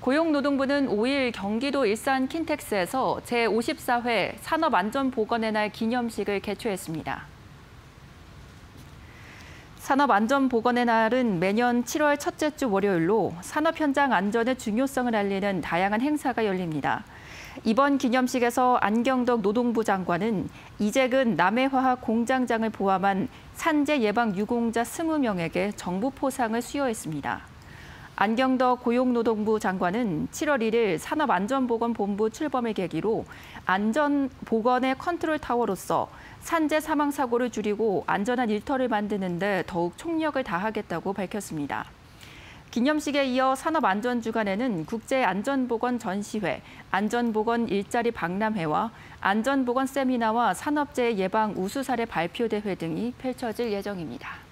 고용노동부는 5일 경기도 일산 킨텍스에서 제54회 산업안전보건의 날 기념식을 개최했습니다. 산업안전보건의 날은 매년 7월 첫째 주 월요일로 산업 현장 안전의 중요성을 알리는 다양한 행사가 열립니다. 이번 기념식에서 안경덕 노동부 장관은 이재근 남해화학 공장장을 포함한 산재 예방 유공자 20명에게 정부 포상을 수여했습니다. 안경덕 고용노동부 장관은 7월 1일 산업안전보건본부 출범을 계기로 안전보건의 컨트롤 타워로서 산재 사망 사고를 줄이고 안전한 일터를 만드는 데 더욱 총력을 다하겠다고 밝혔습니다. 기념식에 이어 산업안전주간에는 국제안전보건 전시회, 안전보건 일자리 박람회와 안전보건 세미나와 산업재해 예방 우수 사례 발표 대회 등이 펼쳐질 예정입니다.